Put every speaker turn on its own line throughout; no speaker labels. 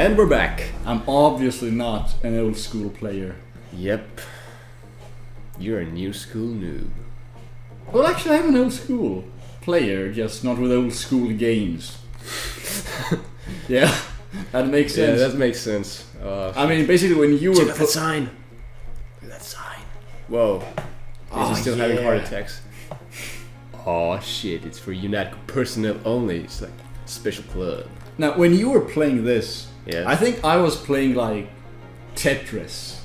And we're back.
I'm obviously not an old school player.
Yep. You're a new school noob.
Well, actually, I'm an old school player, just not with old school games. yeah, that makes sense.
Yeah, that makes sense. Uh,
I mean, basically, when you were
Check out that sign. Look at that sign. Whoa.
Oh,
Is he still having heart attacks? Oh shit, it's for UNATCO personnel only. It's like special club.
now, when you were playing this, I think I was playing like Tetris,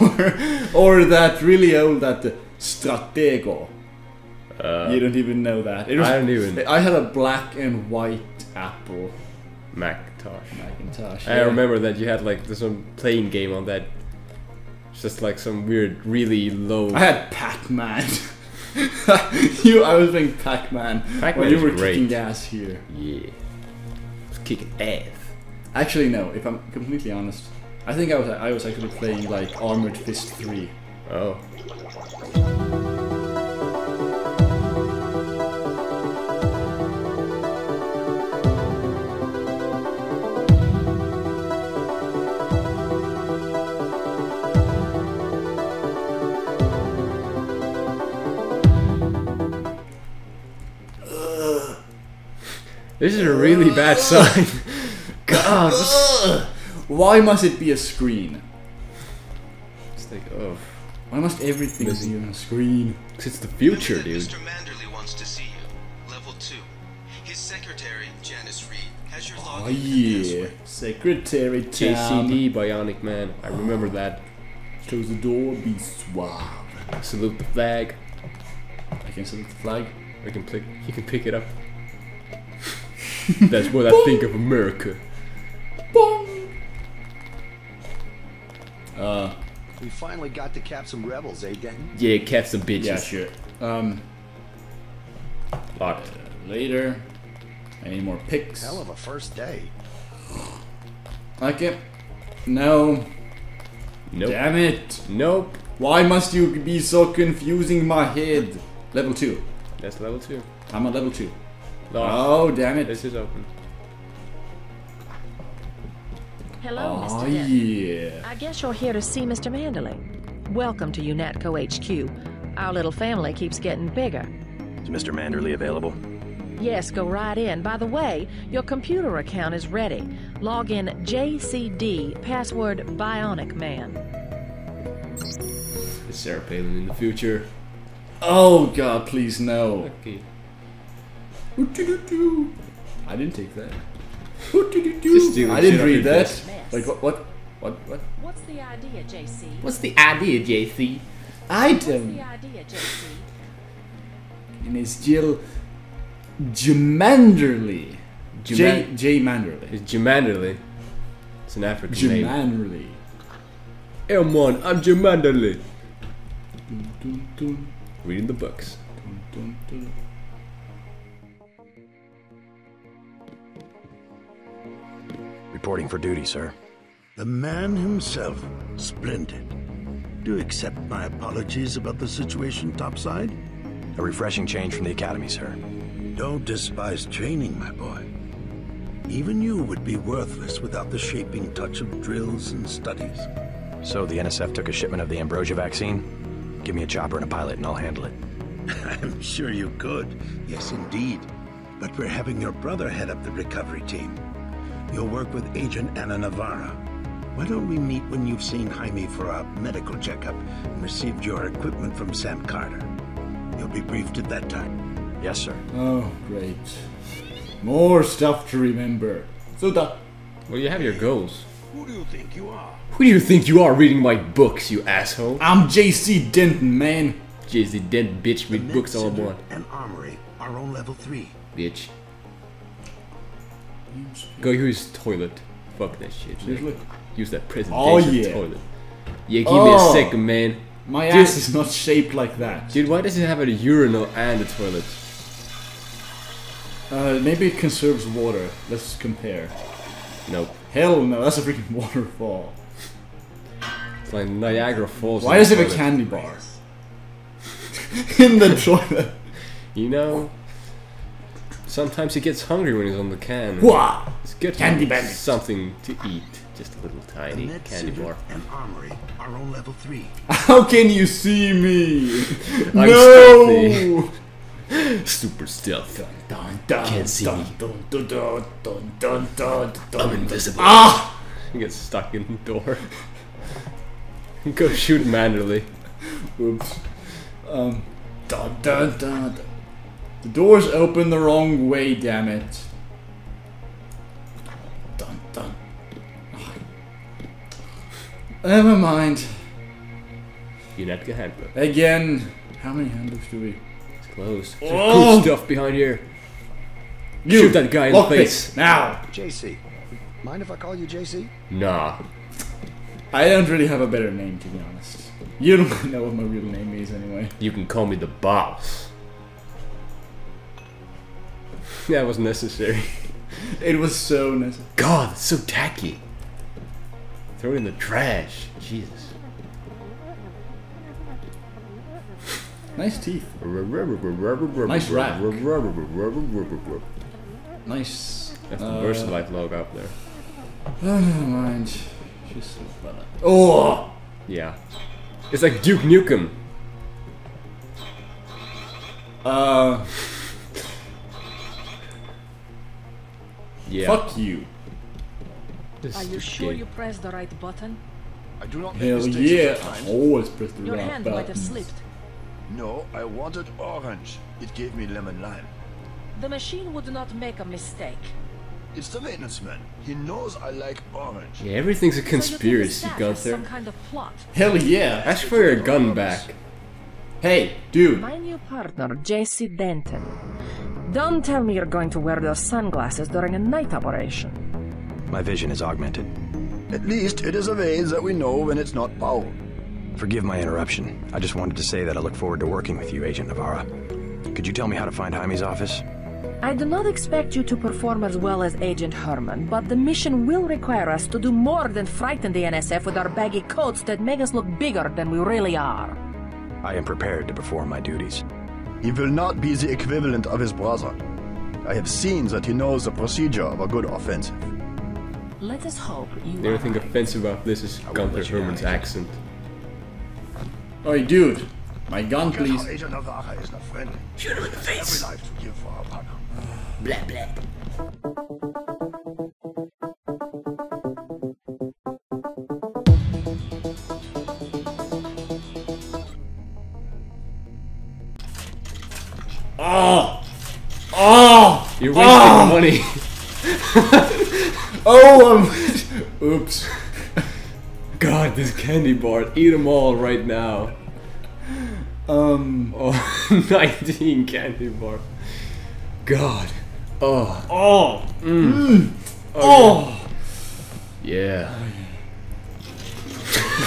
or, or that really old that uh, Stratego. you don't even know that. It
Uh, I don't even-
I had a black and white Apple
Macintosh.
Macintosh.
I
yeah.
remember that you had like there's some playing game on that. Just like some weird, really low.
I had Pac-Man. you, I was playing Pac-Man
Pac-Man
when you were
great.
kicking ass here.
yeah. Kicking ass.
Actually, no. If I'm completely honest, I think I was I was actually playing like Armored Fist 3.
Oh. This is a really bad sign. Oh, God, what's-
Why must it be a screen?
it's like, oh,
Why must everything
Missing.
be on a screen?
'cause it's the future, dude.
Mr. Manderley wants to see you. Level 2. His secretary, Janice Reed, has your
Oh
login and
yeah,
password.
Secretary Tam.
JCD Bionic Man. I remember that.
Close the door, be suave.
Salute the flag.
I can salute the flag.
I can pick. You can pick it up. That's what I think of America.
Uh,
We finally got to cap some rebels, eh, Denton?
Yeah, cap some bitches.
yeah, sure. Um,
Locked.
later. I need more pics.
Hell of a first day.
Like it? No.
Nope.
Damn it.
Nope.
Why must you be so confusing my head? Level 2.
That's level two.
I'm on level 2.
Locked.
Oh, damn it.
This is open.
Hello,
Oh,
Mr. Dent.
yeah.
I guess you're here to see Mr. Manderley. Welcome to UNATCO HQ. Our little family keeps getting bigger.
Is Mr. Manderley available?
Yes, go right in. By the way, your computer account is ready. Log in JCD, password Bionic Man.
Is Sarah Palin in the future?
Oh god, please no.
Okay.
I didn't take that. I didn't read
your
that.
Desk.
Like what? What? What? What?
What's the idea, JC?
What's the idea, JC?
I don't.
the idea, JC?
And it's Jill Jamanderly. J
Jaman-
J Manderly.
It's Jumanderly. It's an African name.
Jamanderly.
Hey, man, I'm Jumanderly.
Dun, dun, dun,
Reading the books.
dun, dun, dun.
Reporting for duty, sir.
The man himself. Splendid. Do accept my apologies about the situation topside.
A refreshing change from the academy, sir.
Don't despise training, my boy. Even you would be worthless without the shaping touch of drills and studies.
So the NSF took a shipment of the ambrosia vaccine? Give me a chopper and a pilot and I'll handle it.
I'm sure you could. Yes, indeed. But we're having your brother head up the recovery team. You'll work with Agent Anna Navarra. Why don't we meet when you've seen Jaime for a medical checkup and received your equipment from Sam Carter? You'll be briefed at that time.
Yes, sir.
Oh, great. More stuff to remember. So that.
Well, you have your goals.
Who do you think you are?
Who do you think you are reading my books, you asshole?
I'm JC Denton, man.
JC Dent bitch read
Med
books all I
Center. And Armory are on level three.
Bitch. Go use toilet. Fuck that shit.
Seriously?
Use that presentation
Oh, yeah.
toilet. Yeah, give me
Oh.
a second, man.
My
Dude.
ass is not shaped like that.
Dude, why does it have a urinal and a toilet?
Uh, maybe it conserves water. Let's compare.
Nope.
Hell no, that's a freaking waterfall.
It's like Niagara Falls.
Why does it have a candy bar? In the toilet.
You know? Sometimes he gets hungry when he's on the can.
Wah!
It's good to
Candy
have
bandit.
something to eat. Just a little tiny candy bar.
and armory are all level 3.
How can you see me?
I'm
no!
Super stealth.
Dun, dun,
Can't see
dun,
me.
Dun, dun, dun, dun, dun, dun, dun.
I'm invisible.
Ah!
He gets stuck in the door. Go shoot manually.
Oops. Um. Dun, dun, dun, dun. The door's open the wrong way, damn it. Never mind.
UNATCO handbook.
Again. How many handbooks do we?
It's closed. There's
Oh!
cool stuff behind here.
You!
Shoot that guy in the
lock
face.
pick, Now!
JC. Mind if I call you JC?
Nah.
I don't really have a better name, to be honest. You don't know what my real name is anyway.
You can call me the boss. that was necessary.
It was so necessary.
God, that's so tacky. Throw it in the trash. Jesus.
Nice teeth.
Nice
rack.
That's
Nice.
the
uh,
VersaLife logo up there.
Oh, never mind. She's so fun. Oh!
Yeah. It's like Duke Nukem.
Uh,
Yeah.
fuck you.
This
Are you sure
gay.
you pressed the right button?
I do not make
Hell yeah.
I.
Always press the
Your
right
hand might have slipped.
No, I wanted orange. It gave me lemon lime.
The machine would not make a mistake.
It's the maintenance man. He knows I like orange.
Yeah, everything's a
So you think
conspiracy,
this staff has
Gunther.
Some kind of plot.
Hell yeah.
Ask for your gun back.
Hey, dude.
My new partner, JC Denton. Don't tell me you're going to wear those sunglasses during a night operation.
My vision is augmented.
At least it is a way that we know when it's not Paul.
Forgive my interruption. I just wanted to say that I look forward to working with you, Agent Navarra. Could you tell me how to find Jaime's office?
I do not expect you to perform as well as Agent Hermann, but the mission will require us to do more than frighten the NSF with our baggy coats that make us look bigger than we really are.
I am prepared to perform my duties.
He will not be the equivalent of his brother. I have seen that he knows the procedure of a good offensive.
Let us hope you
The only thing
right.
offensive about this is Gunther
let you down, Hermann's
accent.
Oi, dude. My gun, please.
how Agent Navarra is not friendly.
Shoot him in the face.
Every life to give for our partner.
Blah blah.
Oh! Oh!
You're wasting ah. money.
Oh! Um, oops.
God, this candy bar. Eat them all right now.
Um.
Oh, 19 candy bar. God. Oh,
Oh! Mm. Oh!
yeah.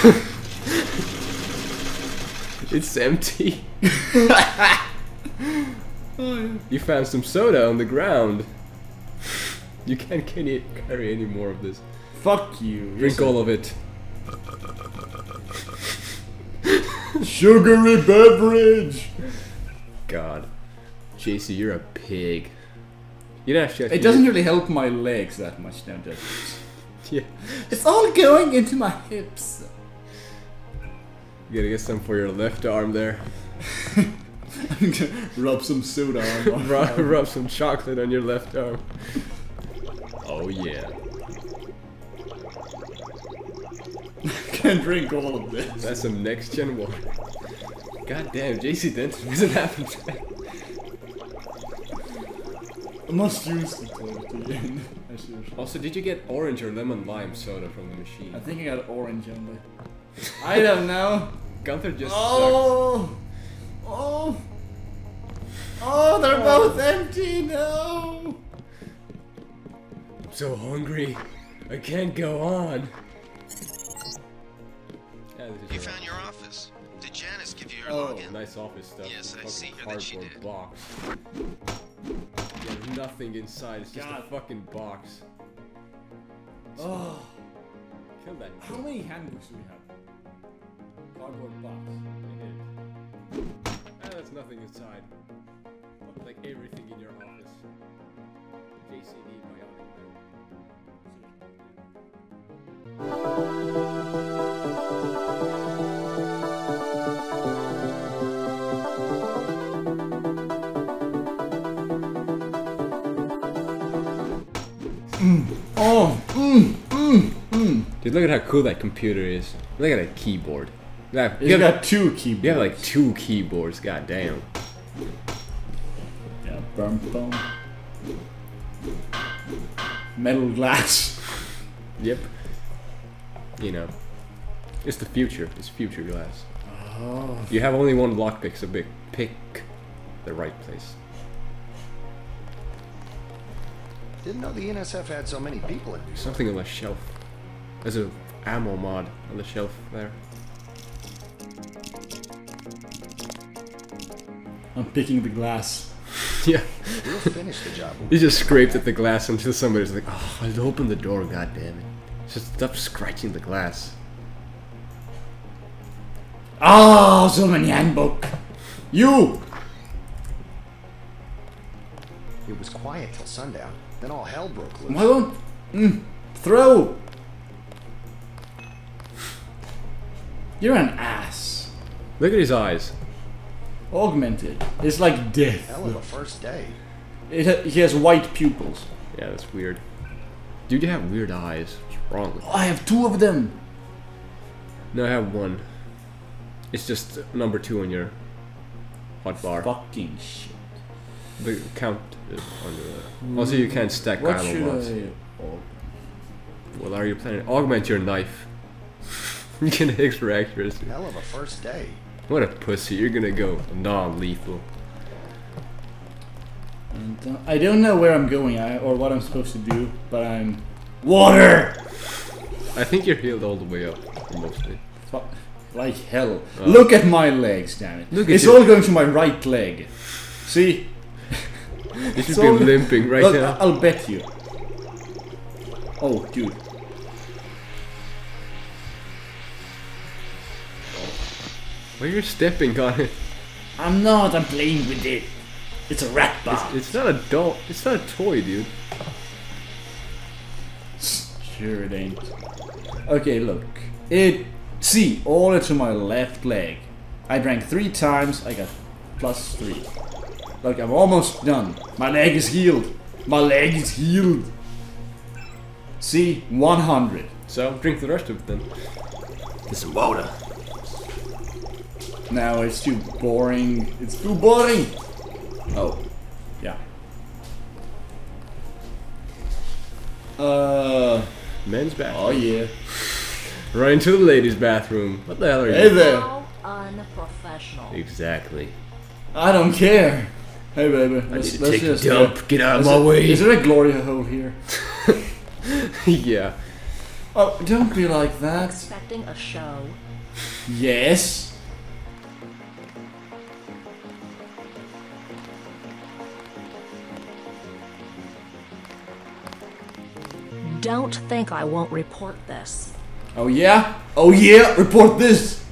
it's empty. you found some soda on the ground. You can't carry, carry any more of this.
Fuck you.
Drink all of it.
Sugary beverage!
God. JC, you're a pig. You don't actually
It doesn't really help my legs that much now, does it?
Yeah.
It's all going into my hips.
You gotta get some for your left arm there.
Rub some soda on
Rub, rub some chocolate on your left arm. Oh yeah.
Can't drink all of this.
That's some next gen water. God damn, JC Denton doesn't to
I must use the toilet
Also, did you get orange or lemon lime soda from the machine?
I think I got orange only. I don't know.
Gunther just
Oh! Oh! Oh, they're oh. both empty, no!
Sucks. I'm so hungry. I can't go on. Yeah, this is
You
your
found your office. Did Janice give you your
Oh,
login?
nice office stuff.
Yes, I see
fucking
here that she did.
box. Yeah, there's nothing inside. It's just
God.
a fucking box.
Oh.
Kill that.
How many handbooks do we have? Cardboard box.
Ah, that's nothing inside. What like everything in your office. JCD Bionic
Oh, mm, mm, mm.
Dude, look at how cool that computer is. Look at that keyboard. Yeah,
You
you have,
got two keyboards.
you have like two keyboards. God damn.
Yeah, bum, bum. Metal glass.
Yep. You know, it's the future. It's future glass.
Oh.
You have only one lockpick, so big pick the right place.
Didn't know the NSF had so many people in
There's something on the shelf. There's an ammo mod on the shelf there.
I'm picking the glass.
yeah.
We'll finish the job.
You just scraped at the glass until somebody's like, "Oh, I'll open the door. God damn it! Just stop scratching the glass."
Ah, so many handbook. You.
It was quiet till sundown. Then all hell broke loose.
Why don't mm, throw? You're an ass.
Look at his eyes.
Augmented. It's like death.
Hell of a first day.
It ha- he has white pupils.
Yeah, that's weird. Dude, you have weird eyes. What's wrong with you?
I have two of them.
No, I have one. It's just number two on your hot bar.
Fucking shit.
The count is under that. Also, you can't stack
What
Kylo
should
mods.
I?
Well, are you planning to augment your knife? you can extra accuracy.
Hell of a first day.
What a pussy! You're gonna go non-lethal.
uh, I don't know where I'm going I, or what I'm supposed to do, but I'm water.
I think you're healed all the way up, mostly.
Fuck. Like hell. Look at my legs, damn it.
Look at
it's
you.
all going to my right leg. See?
You should
It's
be limping right now.
I'll bet you. Oh, dude.
Why are you stepping on it?
I'm not. I'm playing with it. It's a rat bar.
It's not a doll. It's not a toy, dude.
Sure it ain't. Okay, look. It. See, all to my left leg. I drank three times. I got plus three. Look, I'm almost done. My leg is healed. My leg is healed. See, 100.
So drink the rest of it then.
This is water.
Now it's too boring. It's too boring. Oh, yeah. Uh,
Men's bathroom.
oh yeah.
Right into the ladies' bathroom. What the hell are you?
Hey there.
How unprofessional.
Exactly.
I don't care. Hey baby,
I
let's,
need to
let's
take
just
a dump. Get out of
is
my
it-
way.
Is there a Gloria hole here?
yeah.
Oh, don't be like that.
Expecting a show.
Yes.
Don't think I won't report this.
Oh yeah. Oh yeah. Report this.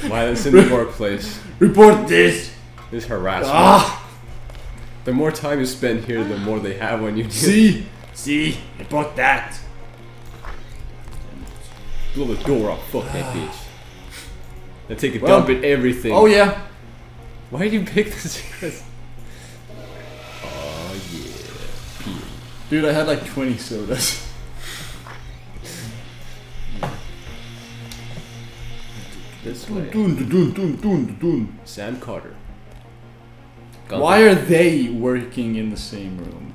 Why Violence in the workplace.
Report this.
This harassment.
Ah.
The more time you spend here, the more they have on you.
See. See. I bought that.
Blow the door up. Fuck that bitch. And take a
Well-
dump at everything.
Oh yeah.
Why did you pick the cigarettes? Oh yeah. Pee.
Dude, I had like 20 sodas.
This way.
Dun, dun, dun.
Sam Carter.
Why are they working in the same room?